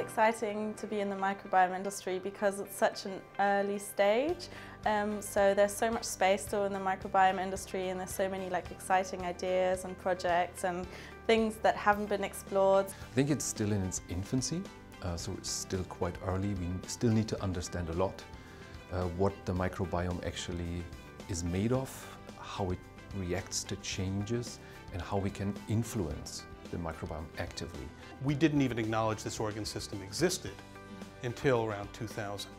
exciting to be in the microbiome industry because it's such an early stage. Um, so there's so much space still in the microbiome industry and there's so many like exciting ideas and projects and things that haven't been explored. I think it's still in its infancy, uh, so it's still quite early. We still need to understand a lot uh, what the microbiome actually is made of, how it reacts to changes and how we can influence the microbiome actively. We didn't even acknowledge this organ system existed until around 2000.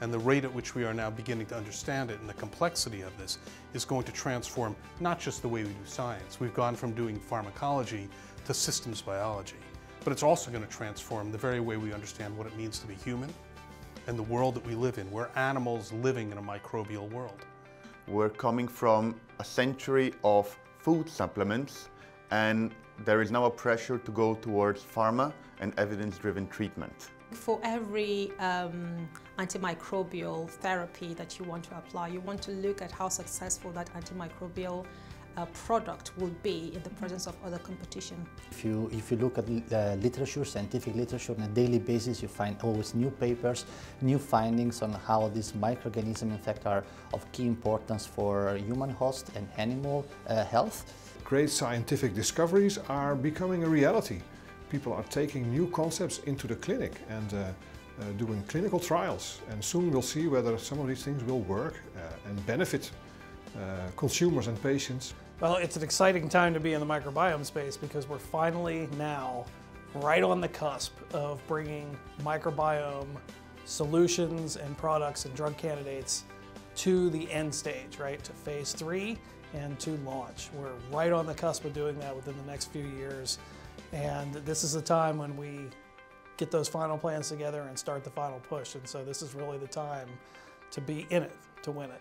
And the rate at which we are now beginning to understand it and the complexity of this is going to transform not just the way we do science. We've gone from doing pharmacology to systems biology. But it's also going to transform the very way we understand what it means to be human and the world that we live in. We're animals living in a microbial world. We're coming from a century of food supplements and there is now a pressure to go towards pharma and evidence-driven treatment. For every um, antimicrobial therapy that you want to apply, you want to look at how successful that antimicrobial uh, product will be in the presence of other competition. If you, if you look at uh, literature, scientific literature on a daily basis, you find always new papers, new findings on how these microorganisms in fact are of key importance for human host and animal uh, health. Great scientific discoveries are becoming a reality. People are taking new concepts into the clinic and uh, uh, doing clinical trials and soon we'll see whether some of these things will work uh, and benefit uh, consumers and patients. Well, it's an exciting time to be in the microbiome space because we're finally now right on the cusp of bringing microbiome solutions and products and drug candidates to the end stage, right, to phase three and to launch. We're right on the cusp of doing that within the next few years. And this is the time when we get those final plans together and start the final push. And so this is really the time to be in it, to win it.